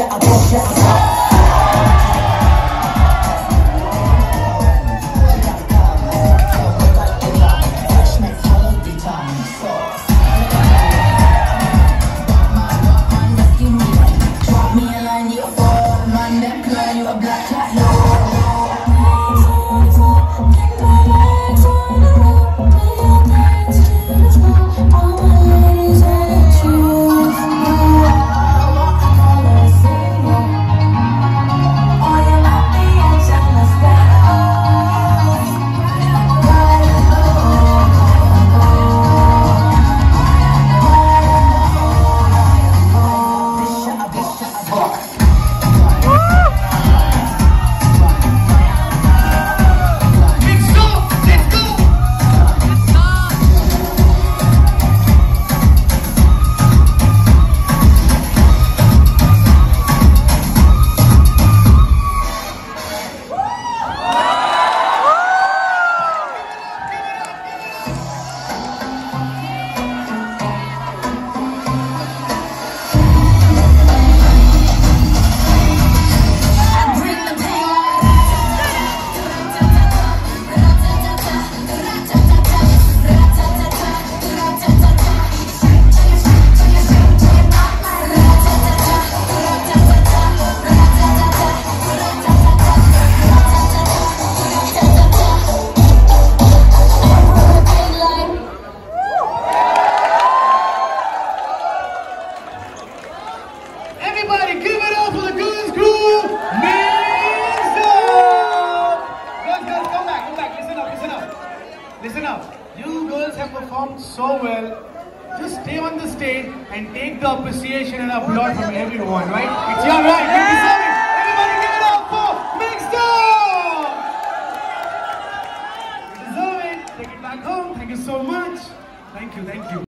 Drop come back, come back. Listen up, listen up. Listen up. You girls have performed so well. Just stay on the stage and take the appreciation and applaud from everyone, right? It's your right. You deserve it. Everybody, give it up for MIXDUP You deserve it. Take it back home. Thank you so much. Thank you, thank you.